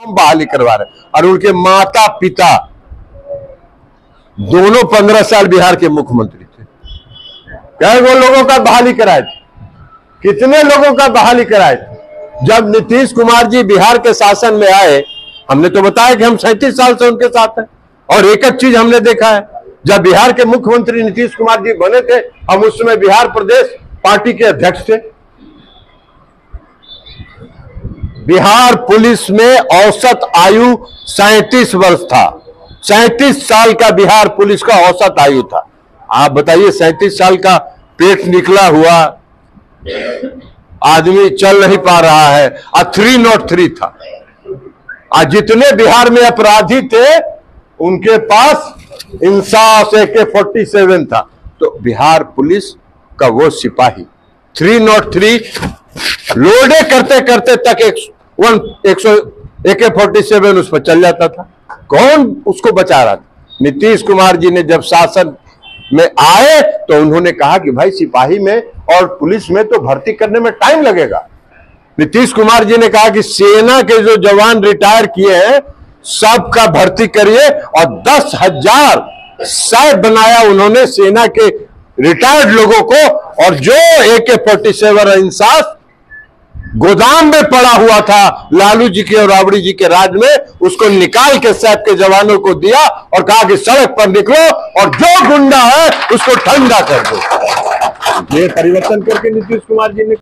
हम बहाली करवा रहे और उनके माता पिता दोनों पंद्रह साल बिहार के मुख्यमंत्री थे। कई वो लोगों का बहाली कराए थे? कितने लोगों का बहाली कराए थे? जब नीतीश कुमार जी बिहार के शासन में आए, हमने तो बताया कि हम सैंतीस साल से उनके साथ हैं। और एक एक चीज़ हमने देखा है, जब बिहार के मुख्यमंत्री नीतीश कुमार जी बने थे, हम उस समय बिहार प्रदेश पार्टी के अध्यक्ष थे। बिहार पुलिस में औसत आयु सैंतीस वर्ष था। सैंतीस साल का बिहार पुलिस का औसत आयु था। आप बताइए, सैंतीस साल का पेट निकला हुआ आदमी चल नहीं पा रहा है। और थ्री नॉट थ्री था। आज जितने बिहार में अपराधी थे, उनके पास इंसास ए के फोर्टी सेवन था। तो बिहार पुलिस का वो सिपाही। थ्री नॉट थ्री लोडे करते करते तक एक वन एक सौ ए के फोर्टी सेवन उस पर चल जाता था। कौन उसको बचा रहा था? नीतीश कुमार जी ने जब शासन में आए तो उन्होंने कहा कि भाई सिपाही में और पुलिस में तो भर्ती करने में टाइम लगेगा। नीतीश कुमार जी ने कहा कि सेना के जो जवान रिटायर किए हैं, सबका भर्ती करिए और दस हज़ार साहब बनाया उन्होंने सेना के रिटायर्ड लोगों को और जो ए के फोर्टी सेवन इंसास गोदाम में पड़ा हुआ था, लालू जी के और राबड़ी जी के राज में, उसको निकाल के सैप के जवानों को दिया और कहा कि सड़क पर निकलो और जो गुंडा है, उसको ठंडा कर दो। ये परिवर्तन करके नीतीश कुमार जी ने